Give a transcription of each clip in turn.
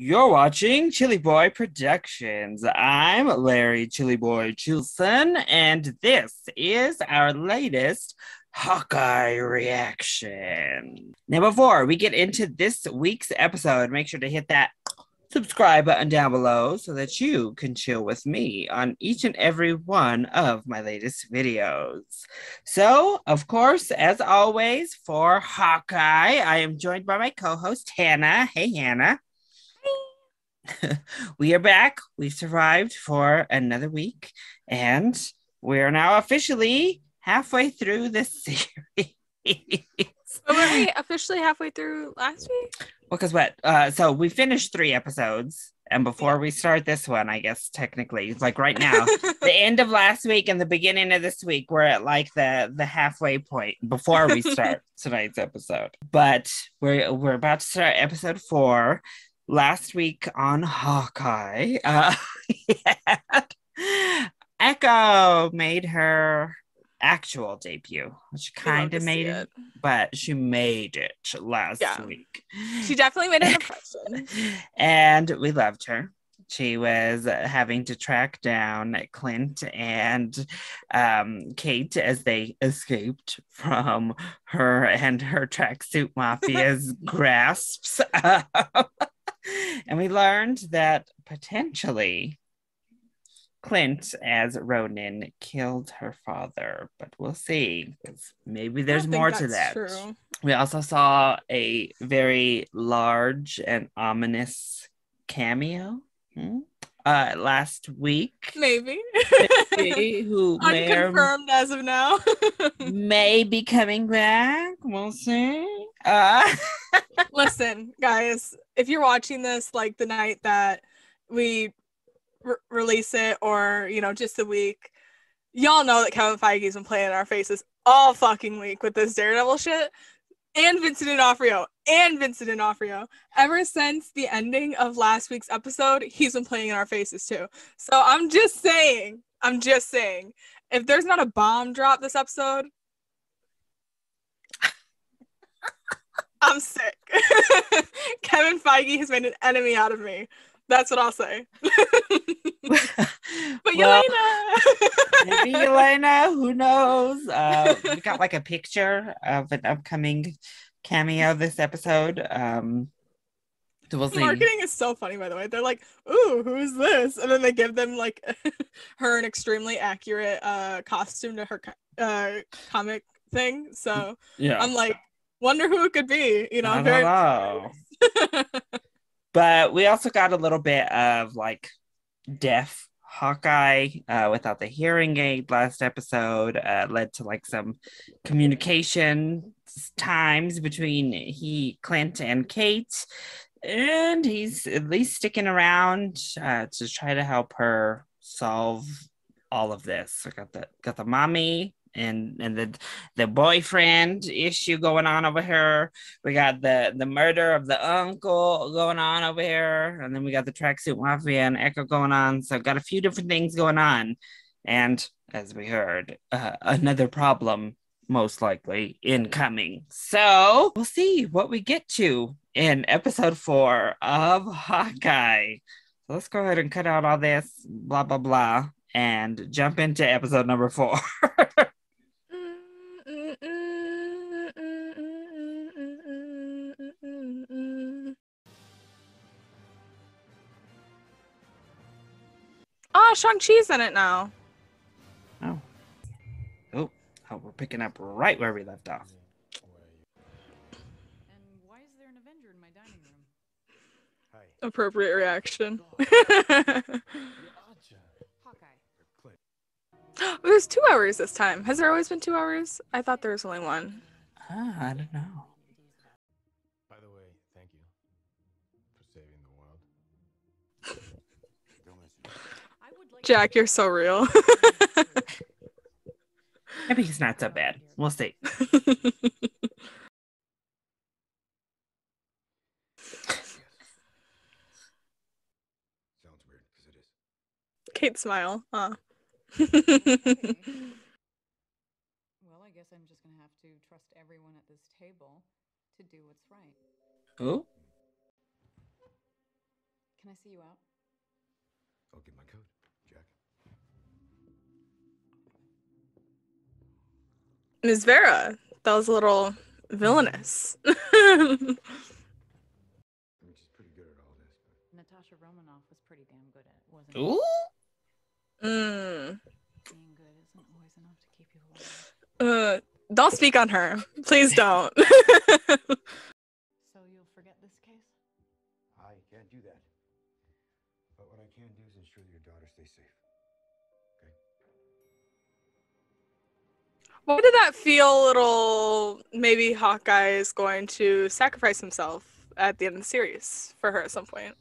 You're watching Chilly Boy Productions. I'm Larry Chilly Boy Chilson, and this is our latest Hawkeye reaction. Now, before we get into this week's episode, make sure to hit that subscribe button down below so that you can chill with me on each and every one of my latest videos. So, of course, as always, for Hawkeye, I am joined by my co host, Hannah. Hey, Hannah. we are back. We survived for another week, and we are now officially halfway through the series. But were we officially halfway through last week? Well, because what? Uh, so we finished three episodes, and before we start this one, I guess technically, it's like right now, the end of last week and the beginning of this week, we're at like the the halfway point before we start tonight's episode. But we're we're about to start episode four. Last week on Hawkeye, uh, Echo made her actual debut, which love kind of made it, but she made it last Yeah. week. She definitely made an impression. and we loved her. She was having to track down Clint and um, Kate as they escaped from her and her tracksuit mafia's grasps. and we learned that potentially Clint, as Ronin, killed her father, but we'll see. Maybe there's more to that. True. We also saw a very large and ominous cameo hmm, uh, last week. Maybe. Maybe, who may or Unconfirmed as of now. may be coming back. We'll see. Uh, Listen, guys, if you're watching this like the night that we re- release it or, you know, just the week, y'all know that Kevin Feige's been playing in our faces all fucking week with this Daredevil shit. And Vincent D'Onofrio, and Vincent D'Onofrio. Ever since the ending of last week's episode, he's been playing in our faces too. So I'm just saying, I'm just saying, if there's not a bomb drop this episode, I'm sick. Kevin Feige has made an enemy out of me. That's what I'll say. But well, Yelena. maybe Elena, who knows? Uh, we got like a picture of an upcoming cameo this episode. Um, so we'll. Marketing is so funny, by the way. They're like, "Ooh, who is this?" And then they give them like her an extremely accurate uh costume to her co- uh comic thing. So Yeah. I'm like, wonder who it could be. You know, I I'm very. But we also got a little bit of like deaf Hawkeye uh, without the hearing aid last episode uh, led to like some communication times between he, Clint, and Kate. And he's at least sticking around uh, to try to help her solve all of this. I got the got the mommy and and the the boyfriend issue going on over here. We got the the murder of the uncle going on over here, and then we got the tracksuit mafia and Echo going on. So got a few different things going on, and as we heard, uh, another problem most likely incoming. So we'll see what we get to in episode four of Hawkeye. So let's go ahead and cut out all this blah blah blah and jump into episode number four. Oh, Shang-Chi's in it now. oh. oh, oh, we're picking up right where we left off. Appropriate why is there an Avenger in my dining room? Appropriate reaction. Hawkeye. it was two hours this time. Has there always been two hours? I thought there was only one. Ah, I don't know. By the way, thank you for saving the world. I would like Jack, you're so real. Maybe he's not so bad. We'll see. Sounds weird, because it is. Kate smile. Huh. Well, I guess I'm just gonna have to trust everyone at this table to do what's right. Oh, Can I see you out? I'll get my coat, Jack. Ms. Vera, that was a little villainous. I mean, she's pretty good at all this, but Natasha Romanoff was pretty damn good at it, wasn't it? Ooh. Mm. Being good isn't always enough to keep you alive. uh, don't speak on her. Please don't. So you'll forget this case? I can't do that. But what I can do is ensure that your daughter stays safe. Okay? Why did that feel a little? Maybe Hawkeye is going to sacrifice himself at the end of the series for her at some point.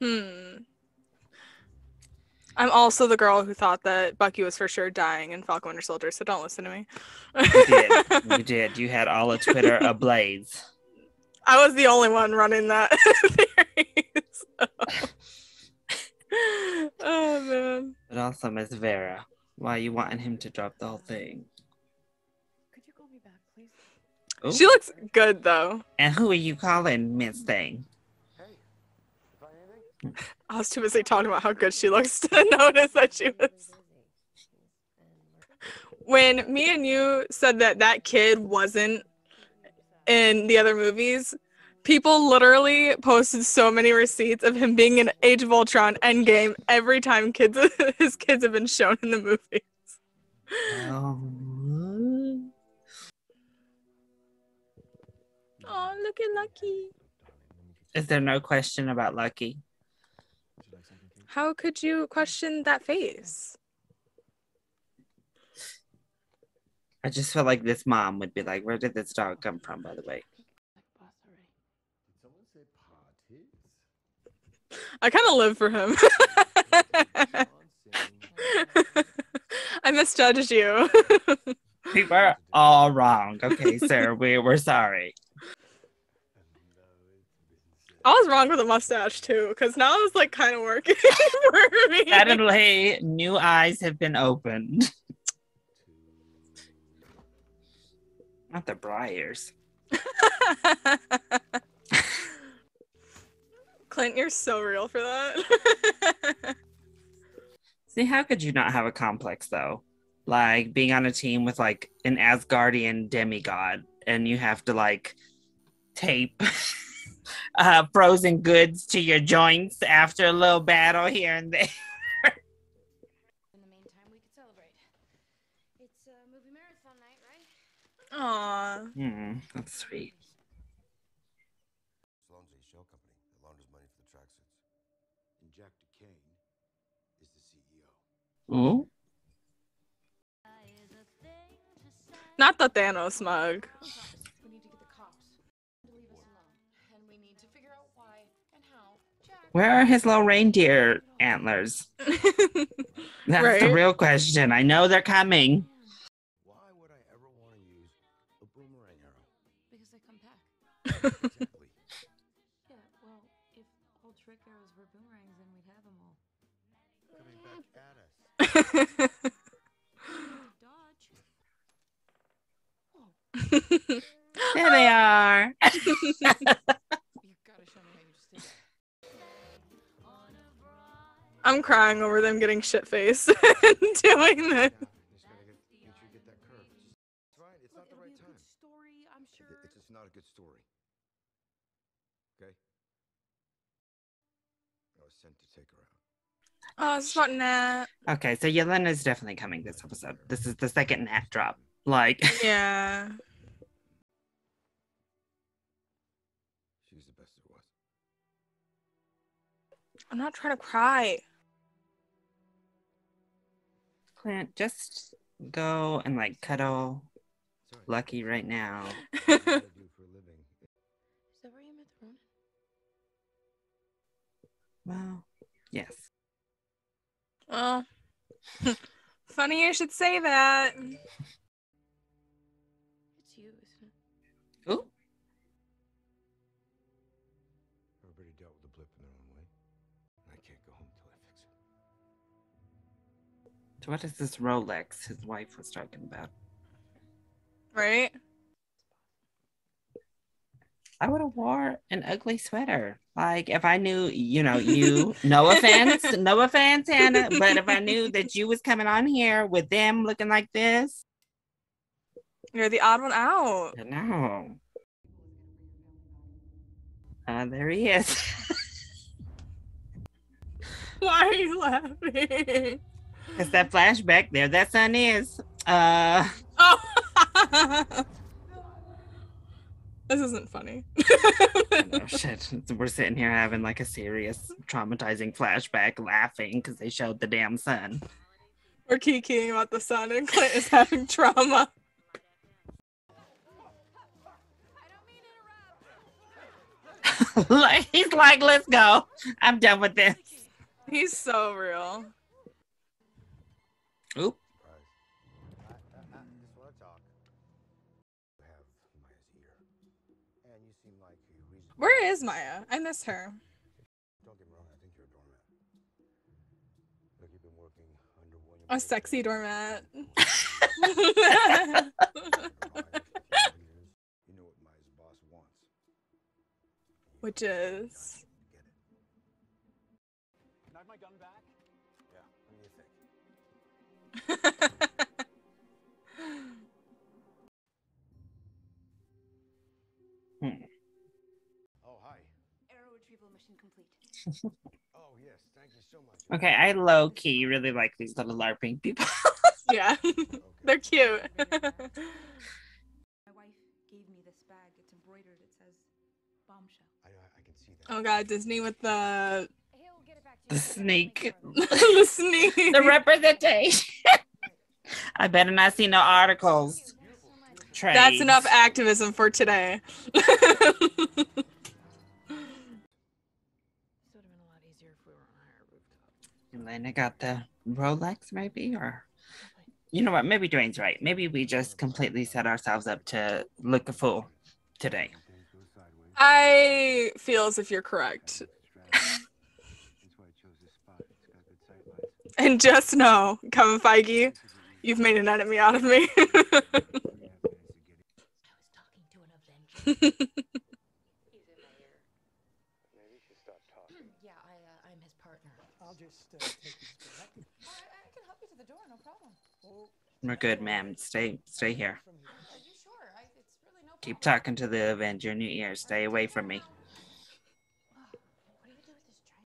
Hmm. I'm also the girl who thought that Bucky was for sure dying in Falcon Winter Soldier, so don't listen to me. You did. You did. You had all of Twitter ablaze. I was the only one running that theory. so. oh man. But also Miss Vera. Why you wanting him to drop the whole thing? Could you call me back, please? Ooh. She looks good though. and who are you calling Miss Thing? Hey, you find anything? I was too busy talking about how good she looks to notice that she was. When me and you said that that kid wasn't in the other movies, people literally posted so many receipts of him being in Age of Ultron Endgame every time kids his kids have been shown in the movies. Um, Oh, look at Lucky. is there no question about Lucky? Would you like something, Kate? How could you question that face? I just felt like this mom would be like, "Where did this dog come from?" By the way, Did someone say parties? I kind of live for him. I misjudged you. we were all wrong. Okay, sir, we we're sorry. I was wrong with the mustache too, because now it's like kind of working for me. Suddenly, new eyes have been opened. Not the Briars. Clint, you're so real for that. See, how could you not have a complex though? Like being on a team with like an Asgardian demigod, and you have to like tape uh, frozen goods to your joints after a little battle here and there. In the meantime, we could celebrate. It's a movie marathon night, right? Aw. Hmm, that's sweet. Sloan's a shell company that launders money for the tracksuits. And Jack Duquesne is the CEO. Ooh. Not the Thanos mug. Where are his little reindeer antlers? That's the real question. I know they're coming. Why would I ever want to use a boomerang arrow? Because they come back. Exactly. Yeah, well, if all trick arrows were boomerangs, then we'd have them all. Coming back at us. Dodge. There they are. I'm crying over them getting shit faced and doing this. Yeah, you just gotta get, make sure you get that curve. Just It's right. It's Look, not the it'll right be a good story, I'm It- sure. It's just not a good story. Okay? I was sent to take her out. Oh, it's about Nat. Okay, so Yelena's definitely coming this episode. This is the second Nat drop. Like, Yeah. She was the best there was. I'm not trying to cry. Clint, just go and like cuddle It's all right. Lucky right now. It's what I do for a living. Is that where you met the Ronin? Well, yes. Well, oh. funny you should say that. So what is this Rolex his wife was talking about? Right? I would have wore an ugly sweater. Like if I knew, you know, you. No offense, no offense, Hannah, but if I knew that you was coming on here with them looking like this, You're the odd one out. no. Uh, there he is. Why are you laughing? It's that flashback there. That sun is. Uh, Oh. this isn't funny. oh shit. We're sitting here having like a serious traumatizing flashback, laughing because they showed the damn sun. We're kikiing about the sun, and Clint is having trauma. like he's like, let's go. I'm done with this. He's so real. Oop. I, I, I just want to talk. You have Maya's ear. And you seem like a reasonable. Where is Maya? I miss her. Don't get me wrong, I think you're a doormat. You've been working under. A sexy doormat. You know what Maya's boss wants. Which is. Hmm. Oh, hi. Arrow retrieval mission complete. Oh, yes. Thank you so much. Okay, I low key really like these little LARPing people. yeah. They're cute. My wife gave me this bag. It's embroidered. It says bombshell. I, I, I can see that. oh god, Disney with the He'll get it back to The snake. sneak. the sneak. the representation. I better not see no articles. Trades. That's enough activism for today. This would have been a lot easier if we were on a higher rooftop. Elena got the Rolex, maybe, or you know what? Maybe Dwayne's right. Maybe we just completely set ourselves up to look a fool today. Things go sideways. I feel as if you're correct. That's why I chose this spot. It's got good sight lines. And just know, Kevin Feige, you've made an enemy out of me. I was talking to an Avenger. He's in my ear. Maybe you should stop talking. Yeah, I, uh, I'm his partner. I'll just uh, take this back. I, I can help you to the door, no problem. Oh, We're good, ma'am. Stay, stay here. here. Are you sure? I, it's really no Keep problem. talking to the Avenger in your ear. Stay away from me. What do you do with this giant?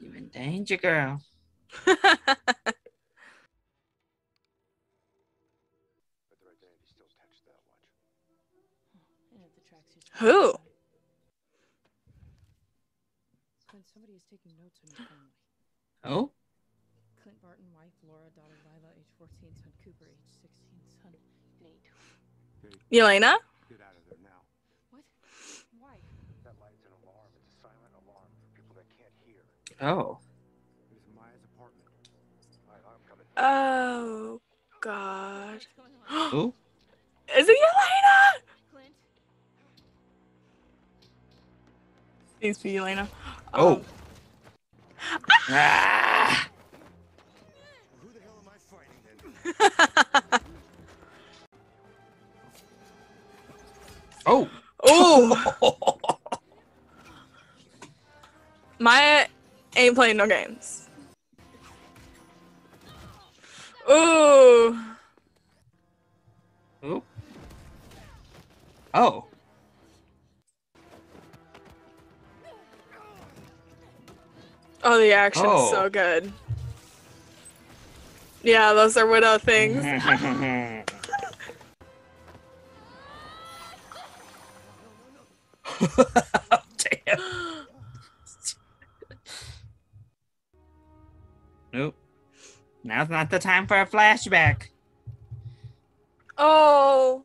You in danger, girl. But the identity still attached to that watch. And if the tracksuit's Who? Clint, somebody is taking notes on your family. Oh, Clint Barton, wife Laura, daughter Lila, age 14, son Cooper, age 16, son Nate. Hey, Elena? get out of there now. What? Why? That light's an alarm. It's a silent alarm for people that can't hear. oh. It is Maya's apartment. All right, I'm coming. Oh, God. What's going on? Ooh. Is it Elena? Clint? Please be Elena. Oh. Ah! Who the hell am I fighting then? Oh. Oh, Maya ain't playing no games. Ooh. Ooh. Oh. Oh, the action is Oh. so good. Yeah, those are widow things. Nope. Now's not the time for a flashback. Oh.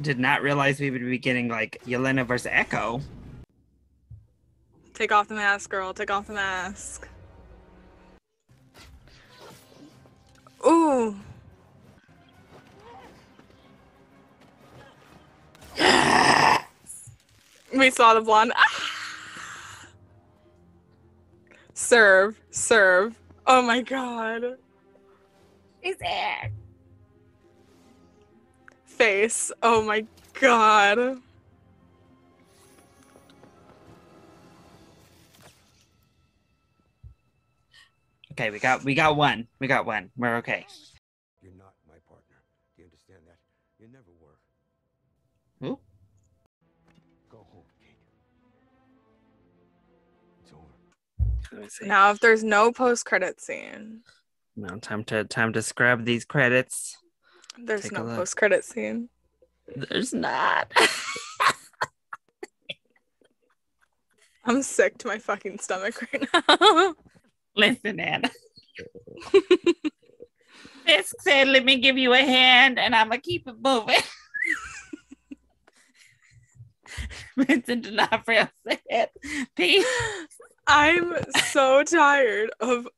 Did not realize we would be getting like Yelena versus Echo. Take off the mask, girl. Take off the mask. Ooh. We saw the blonde. serve, serve. Oh my god. Is it? Face. Oh my god. Okay, we got we got one. We got one. We're okay. Now, if there's no post credit scene, Now time to time to scrub these credits. there's Take no post credit scene. There's not. I'm sick to my fucking stomach right now. Listen, Anna. Fisk said, "Let me give you a hand, and I'm gonna keep it moving." Vincent D'Onofrio said, "Peace." I'm so tired of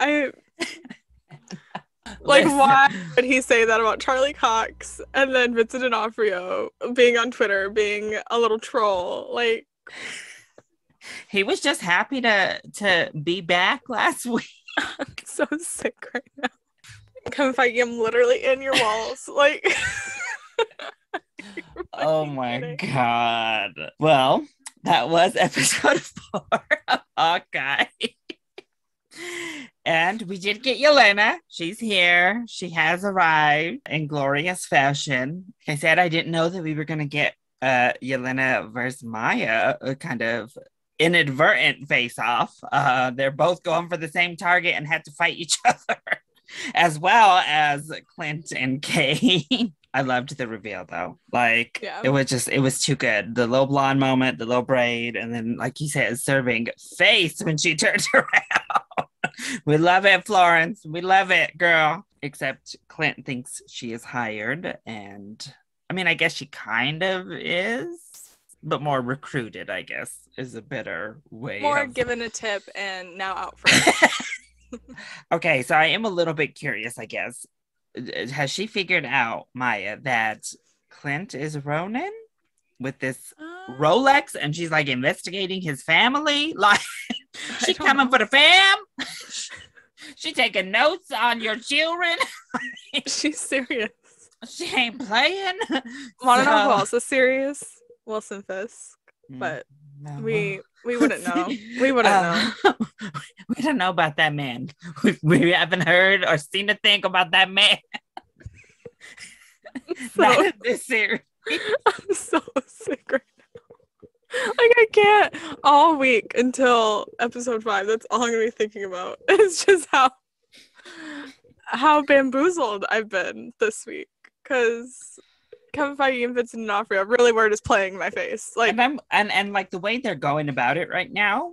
I like Listen. why would he say that about Charlie Cox and then Vincent D'Onofrio being on Twitter being a little troll? Like He was just happy to to be back last week. I'm so sick right now. Come fight I'm literally in your walls. Like Oh my kidding. god. Well, that was episode four of Hawkeye. and we did get Yelena. She's here. She has arrived in glorious fashion. Like I said, I didn't know that we were going to get uh, Yelena versus Maya, a kind of inadvertent face off. Uh, they're both going for the same target and had to fight each other, as well as Clint and Kay. I loved the reveal though. Like Yeah. it was just it was too good. The little blonde moment, the little braid, and then like you said, serving face when she turned around. we love it, Florence. We love it, girl. Except Clint thinks she is hired, and I mean, I guess she kind of is, but more recruited. I guess is a better way. more of- given a tip and now out for okay, so I am a little bit curious, I guess. Uh, Has she figured out, Maya, that Clint is Ronin with this Rolex and she's like investigating his family? Like, she coming know. for the fam? she taking notes on your children? She's serious. She ain't playing. Wanna know who else is serious? Wilson Fisk. But No, we we wouldn't know. We wouldn't know. Uh, we don't know about that man. We, we haven't heard or seen a thing about that man. So Not in this series. I'm so sick right now. Like I can't all week until episode five. That's all I'm gonna be thinking about. It's just how how bamboozled I've been this week. Kevin Feige and Vincent D'Onofrio really were just playing my face. Like and I'm and and like the way they're going about it right now,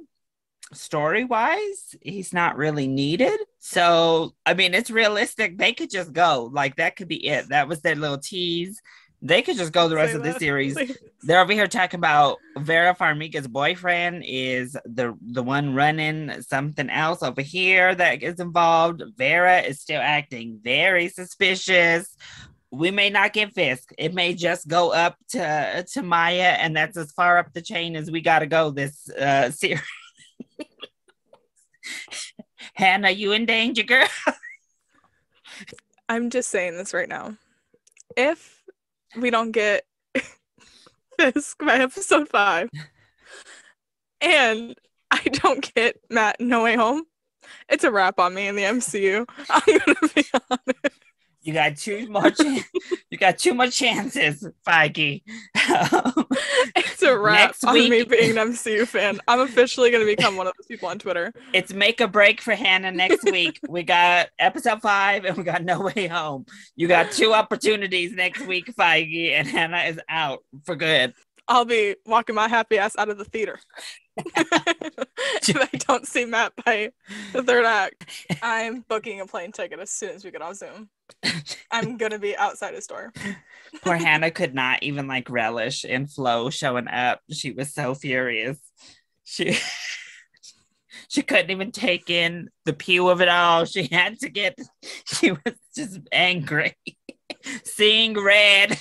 story wise, he's not really needed. So I mean, it's realistic. They could just go. Like that could be it. That was their little tease. They could just go the rest say of the series. please. They're over here talking about Vera Farmiga's boyfriend is the the one running something else over here that is involved. Vera is still acting very suspicious. We may not get Fisk. It may just go up to to Maya, and that's as far up the chain as we got to go this uh, series. Hannah, you in danger, girl? I'm just saying this right now. If we don't get Fisk by episode five, and I don't get Matt No Way Home, it's a wrap on me in the MCU. I'm gonna be honest. You got two more. Chan- you got two more chances, Feige. It's a wrap Next on me being an MCU fan. I'm officially gonna become one of those people on Twitter. it's make a break for Hannah next week. we got episode five and we got No Way Home. You got two opportunities next week, Feige, and Hannah is out for good. I'll be walking my happy ass out of the theater. if I don't see Matt by the third act, I'm booking a plane ticket as soon as we get on Zoom. I'm gonna be outside his store. Poor Hannah could not even like relish in Flo showing up. She was so furious. She she couldn't even take in the Pugh of it all. She had to get she was just angry. Seeing red.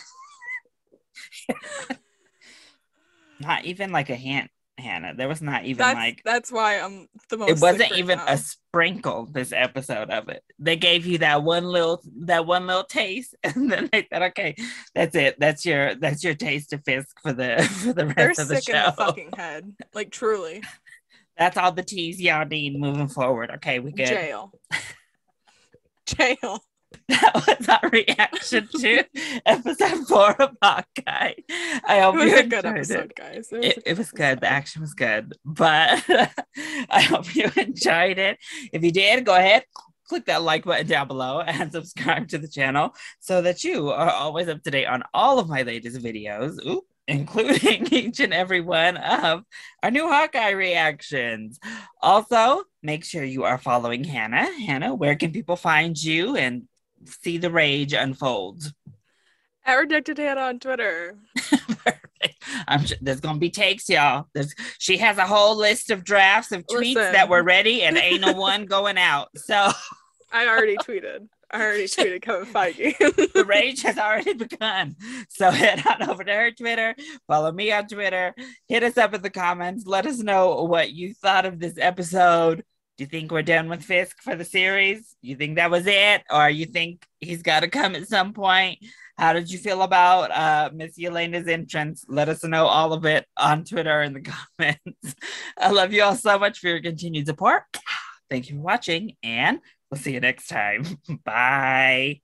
not even like a hand Hannah. There was not even That's like that's why I'm the most. it wasn't even now. a sprinkle this episode of it. They gave you that one little that one little taste, and then they said, "Okay, that's it. That's your that's your taste of Fisk for the for the They're rest of the sick in the show. fucking head. Like truly. That's all the teas y'all need moving forward. Okay, we good. Jail. Jail. That was our reaction to episode four of Hawkeye. I hope It was you a good enjoyed episode, it. guys. It, was a it was good. episode. The action was good, but I hope you enjoyed it. If you did, go ahead, click that like button down below and subscribe to the channel so that you are always up to date on all of my latest videos, including each and every one of our new Hawkeye reactions. Also, make sure you are following Hannah. Hannah, where can people find you and see the rage unfold? At Rejected Hannah on Twitter. Perfect. I'm sure there's gonna be takes, y'all. There's she has a whole list of drafts of tweets Listen. that were ready, and ain't no one going out. So I already tweeted. I already tweeted Kevin Feige. the rage has already begun. So head on over to her Twitter, follow me on Twitter, hit us up in the comments, let us know what you thought of this episode. You think we're done with Fisk for the series? You think that was it, or you think he's got to come at some point? How did you feel about uh, Miss Elena's entrance? Let us know all of it on Twitter in the comments. I love you all so much for your continued support. Thank you for watching, and we'll see you next time. Bye.